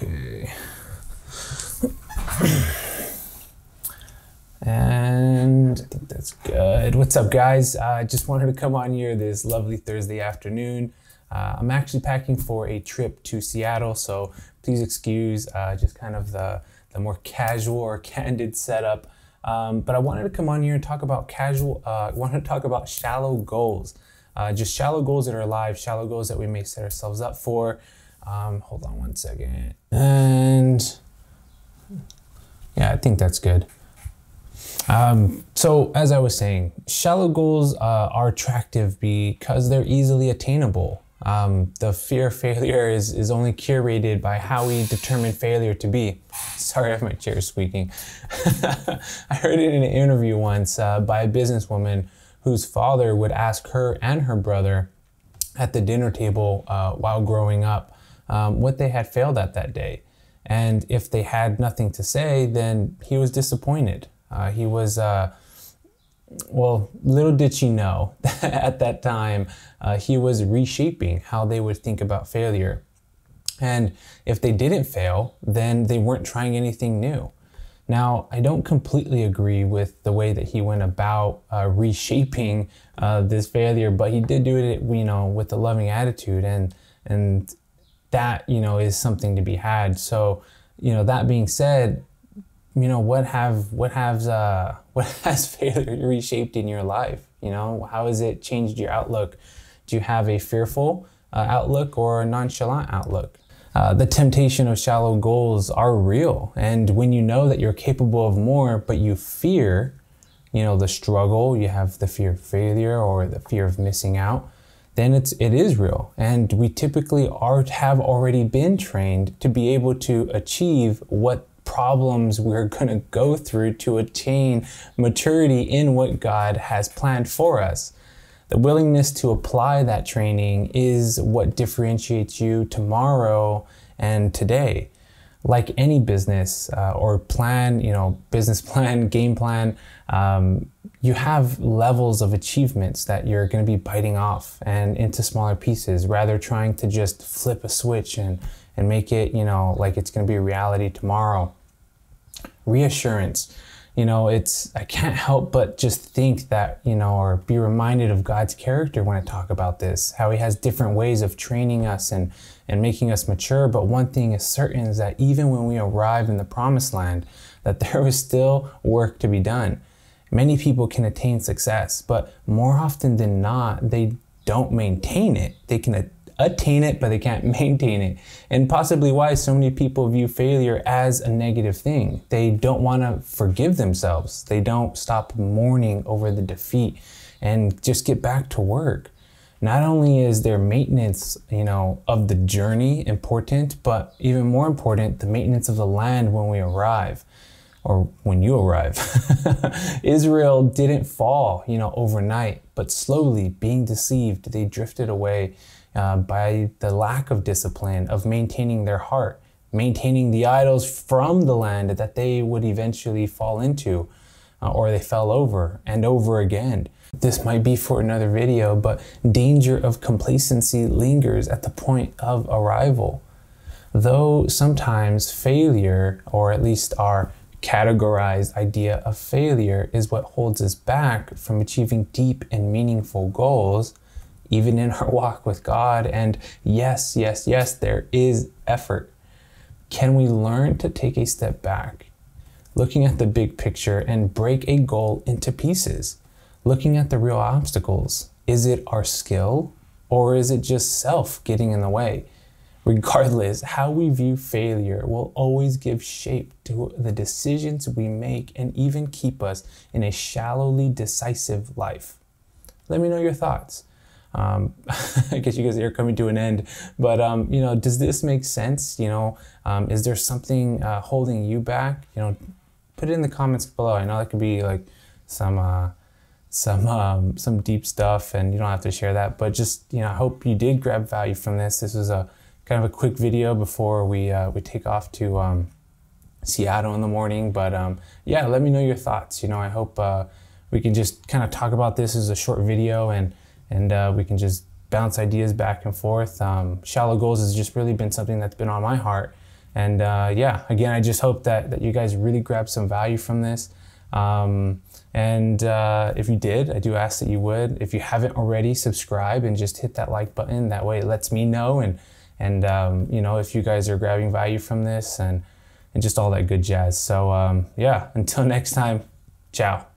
Okay. And I think that's good. What's up, guys? I uh, just wanted to come on here this lovely Thursday afternoon. Uh, I'm actually packing for a trip to Seattle, so please excuse uh, just kind of the, the more casual or candid setup. Um, but I wanted to come on here and talk about casual, uh, I wanted to talk about shallow goals. Uh, just shallow goals that are alive, shallow goals that we may set ourselves up for. Um, hold on one second. And yeah, I think that's good. Um, so as I was saying, shallow goals uh, are attractive because they're easily attainable. Um, the fear of failure is, is only curated by how we determine failure to be. Sorry my chair is squeaking. I heard it in an interview once uh, by a businesswoman whose father would ask her and her brother at the dinner table uh, while growing up um, what they had failed at that day. And if they had nothing to say, then he was disappointed. Uh, he was, uh, well, little did she know at that time, uh, he was reshaping how they would think about failure. And if they didn't fail, then they weren't trying anything new. Now, I don't completely agree with the way that he went about uh, reshaping uh, this failure, but he did do it, you know, with a loving attitude, and and that you know is something to be had. So, you know, that being said, you know what have what has uh, what has failure reshaped in your life? You know how has it changed your outlook? Do you have a fearful uh, outlook or a nonchalant outlook? Uh, the temptation of shallow goals are real. And when you know that you're capable of more but you fear you know the struggle you have the fear of failure or the fear of missing out then it's it is real and we typically are have already been trained to be able to achieve what problems we're going to go through to attain maturity in what God has planned for us. The willingness to apply that training is what differentiates you tomorrow and today. Like any business uh, or plan, you know, business plan, game plan, um, you have levels of achievements that you're going to be biting off and into smaller pieces rather trying to just flip a switch and, and make it, you know, like it's going to be reality tomorrow reassurance. You know, it's, I can't help but just think that, you know, or be reminded of God's character when I talk about this, how He has different ways of training us and, and making us mature. But one thing is certain is that even when we arrive in the promised land, that there is still work to be done. Many people can attain success, but more often than not, they don't maintain it. They can attain it, but they can't maintain it. And possibly why so many people view failure as a negative thing. They don't want to forgive themselves. They don't stop mourning over the defeat and just get back to work. Not only is their maintenance, you know, of the journey important, but even more important, the maintenance of the land when we arrive or when you arrive. Israel didn't fall, you know, overnight, but slowly being deceived, they drifted away uh, by the lack of discipline of maintaining their heart, maintaining the idols from the land that they would eventually fall into uh, or they fell over and over again. This might be for another video, but danger of complacency lingers at the point of arrival. Though sometimes failure, or at least our categorized idea of failure, is what holds us back from achieving deep and meaningful goals, even in our walk with God. And yes, yes, yes, there is effort. Can we learn to take a step back, looking at the big picture and break a goal into pieces, looking at the real obstacles? Is it our skill or is it just self getting in the way? Regardless, how we view failure will always give shape to the decisions we make and even keep us in a shallowly decisive life. Let me know your thoughts um, I guess you guys are coming to an end. But um, you know, does this make sense? You know, um, is there something uh, holding you back? You know, put it in the comments below. I know that could be like some uh, some um, some deep stuff, and you don't have to share that. But just you know, I hope you did grab value from this. This was a kind of a quick video before we uh, we take off to um, Seattle in the morning. But um, yeah, let me know your thoughts. You know, I hope uh, we can just kind of talk about this as a short video and and uh, we can just bounce ideas back and forth. Um, shallow goals has just really been something that's been on my heart And uh, yeah, again, I just hope that, that you guys really grab some value from this. Um, and uh, if you did, I do ask that you would. If you haven't already, subscribe and just hit that like button. That way, it lets me know and and um, you know if you guys are grabbing value from this and and just all that good jazz. So um, yeah, until next time, ciao.